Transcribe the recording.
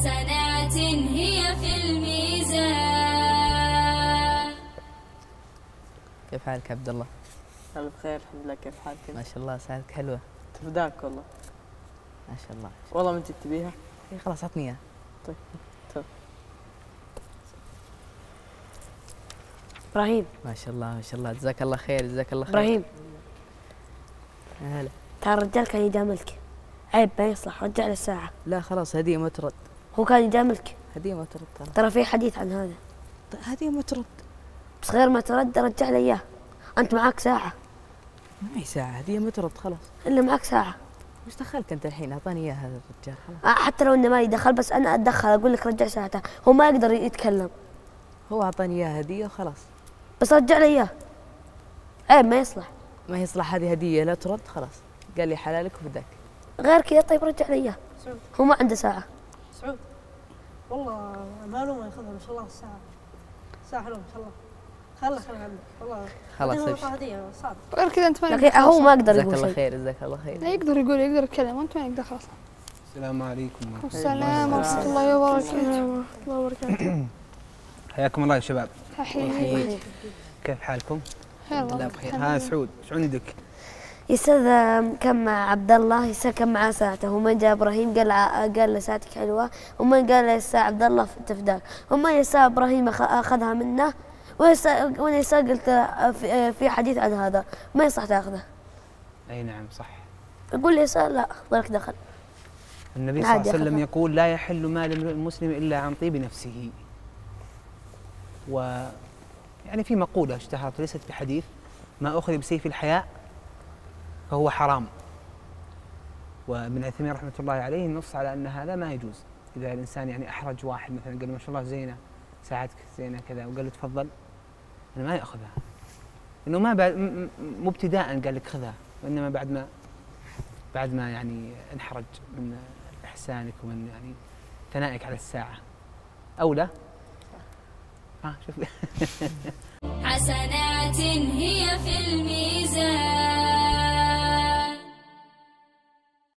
حسنات هي في الميزان. كيف حالك عبد الله؟ أنا بخير الحمد لله. كيف حالك ما؟ شاء الله ساعتك حلوة. تفداك والله. ما شاء الله. والله ما أنت تبيها؟ إيه خلاص عطني إياه طيب طيب إبراهيم. ما شاء الله ما شاء الله. جزاك الله خير جزاك الله خير. إبراهيم. هلا. ترى الرجال كان يجاملك عيب ما يصلح. رجع له الساعة. لا خلاص هدية ما ترد هو كان يجاملك هدية ما ترد ترى. ترى في حديث عن هذا. طيب هدية ما ترد. بس غير ما ترد رجع له إياه. أنت معك ساعة. ما هي ساعة هدية ما ترد خلاص. إلا معك ساعة. وش دخلك أنت الحين؟ أعطاني إياه هذا الرجال خلاص. آه، حتى لو إنه ما يدخل بس أنا أتدخل أقول لك رجع ساعته هو ما يقدر يتكلم. هو أعطاني إياه هدية وخلاص. بس رجع له إياه. عيب ما يصلح. ما يصلح هذه هدية لا ترد خلاص. قال لي حلالك وفداك غير كذا طيب رجع له إياه. هو ما عنده ساعة. سعود. والله معلومة ياخذها ما شاء الله الساعة ساعة حلوة ما شاء الله. خله خله عندك والله خلاص صعب. غير كذا أنت ما لكن هو. ما يقدر جزاك يقول الله شيء. خير جزاك الله خير. لا يقدر يقول يقدر يتكلم وأنت ما يقدر خلاص؟ السلام عليكم. السلام ورحمة الله وبركاته. الله حياكم الله يا شباب. حياك. كيف حالكم؟ والله بخير. ها سعود إيش عندك؟ كان مع عبد الله يستاذ كان معاه ساعته وما جاء إبراهيم؟ قال ع- قال له ساعتك حلوة وما قال له يستاذ عبد الله في التفداك وما يستاذ إبراهيم أخذها منه؟ وأنا يستاذ؟ قلت له في, حديث عن هذا. ما يصح تأخذه؟ أي نعم صح. يقول لي يستاذ لا ولك دخل. النبي صلى الله عليه وسلم. يقول لا يحل مال امرئ مسلم إلا عن طيب نفسه. و يعني في مقولة اشتهرت ليست بحديث ما أخذ بسيف الحياء. فهو حرام. وابن عثيمين رحمة الله عليه نص على أن هذا ما يجوز. إذا الإنسان يعني أحرج واحد مثلا قال ما شاء الله زينة ساعتك زينة كذا وقال له تفضل. أنا ما يأخذها. إنه ما بعد مو ابتداء قال لك خذها. وإنما بعد ما بعد ما يعني انحرج من إحسانك ومن يعني ثنائك على الساعة. أولى ها شوف. حسنات هي في الميزان.